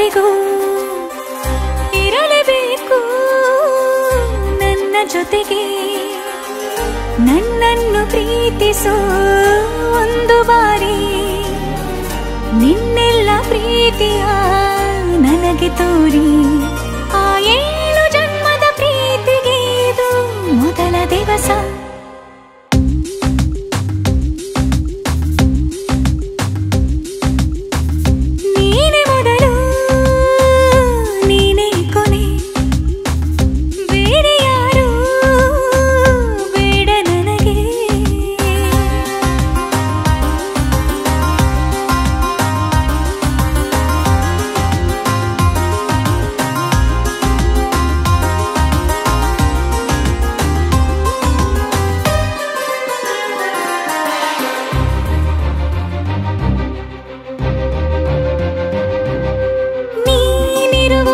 ಕೊನೆಯವರೆಗೂ ಇರಲೇಬೇಕು ನನ್ನ ಜೊತೆಗೆ. ನನ್ನನ್ನು ಪ್ರೀತಿಸೋ ಒಂದು ಬಾರಿ. ನಿನ್ನೆಲ್ಲ ಪ್ರೀತಿಯ ನನಗೆ ತೋರಿ. ಆ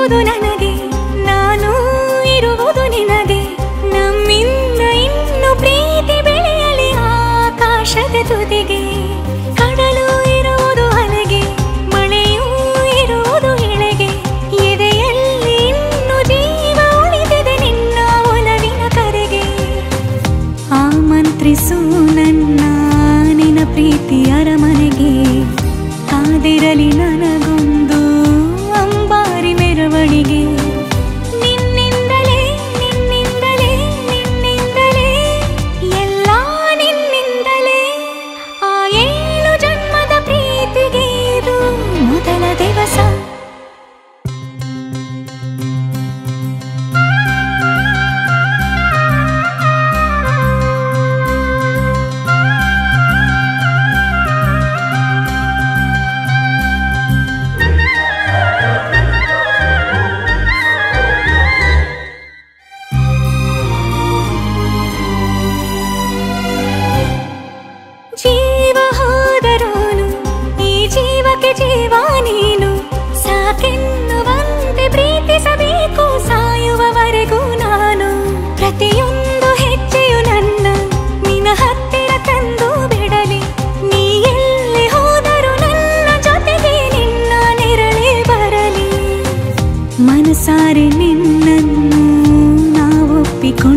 ನೀನಿರುವುದು ನನಗೆ, ನಾನು ಇರುವುದು ನಿನಗೆ. ನಮ್ಮಿಂದ ಇನ್ನು ಪ್ರೀತಿ ಬೆಳೆಯಲಿ ಆಕಾಶದ ತುದಿಗೆ ಕಡಲು ಇರುವುದು ಅಲೆಗೆ, ಮಳೆಯೂ ಇರುವುದು ಎಳೆಗೆ. ಎದೆಯಲ್ಲಿ ಇನ್ನು ಜೀವ ಉಳಿದಿದೆ ನಿನ್ನ ಒಲವಿನ ಕರೆಗೆ. ಆಮಂತ್ರಿಸು ನನ್ನ ನಿನ ಪ್ರೀತಿಯರ ಮನೆಗೆ ಕಾದಿರಲಿ पिक